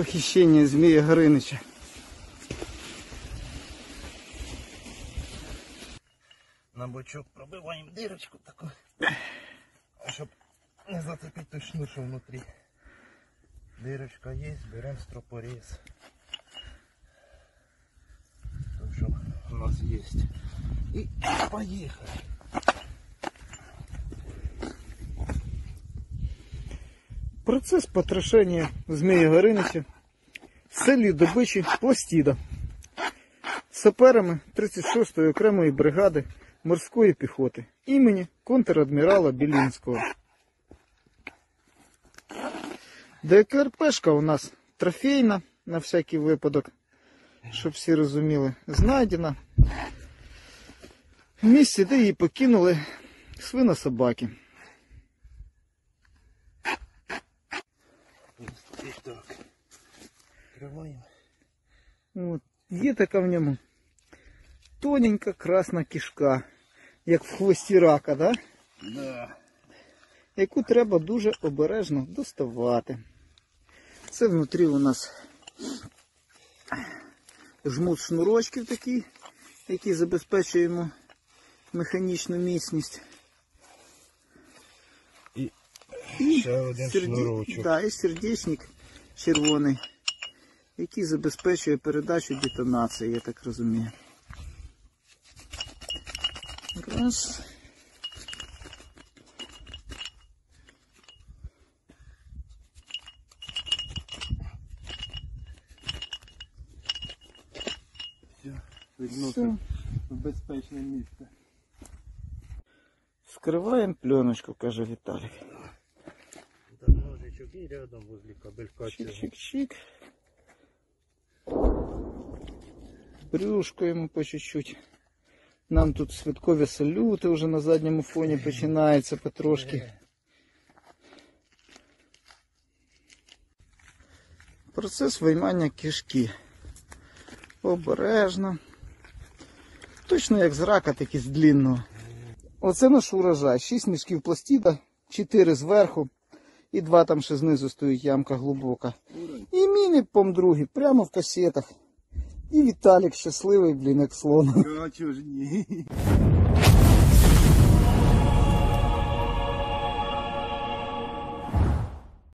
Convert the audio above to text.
похищення Змія Горинича. На бочок пробиваємо дирочку таку, щоб не зацепити той шнур, що внутрі. Дирочка є, беремо стропоріз. То, що у нас є. І поїхали. Процес потрошення Змія Горинича з целью добичі пластіда саперами 36-ї окремої бригади морської піхоти імені контр-адмірала Білінського. ДКРПшка у нас трофейна, на всякий випадок, щоб всі розуміли, знайдена в місці, де її покинули свинособаки. Так. Відкриваємо. От. Є така в ньому тоненька красна кишка, як в хвості рака, да? Да. яку треба дуже обережно доставати. Це внутрі у нас жмут шнурочків такий, який забезпечує йому механічну міцність. І І один. Да, і сердечник червоний, який забезпечує передачу детонації, я так розумію. Раз. Відносимо в безпечне місце. Скриваємо пленочку, каже Віталік. І рядом возле кабелька. Чик-чик-чик. Брюшко йому по чуть-чуть. Нам тут святкові салюти вже на задньому фоні починаються потрошки. Процес виймання кишки. Обережно. Точно як з рака, так і з длінного. Оце наш урожай. 6 мішків пластіда, 4 зверху і два там ще знизу стоїть ямка глибока. І міни помдруги прямо в касетах. І Віталік щасливий, блін, як слон. А чого ж ні?